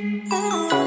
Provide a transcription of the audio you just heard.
Oh.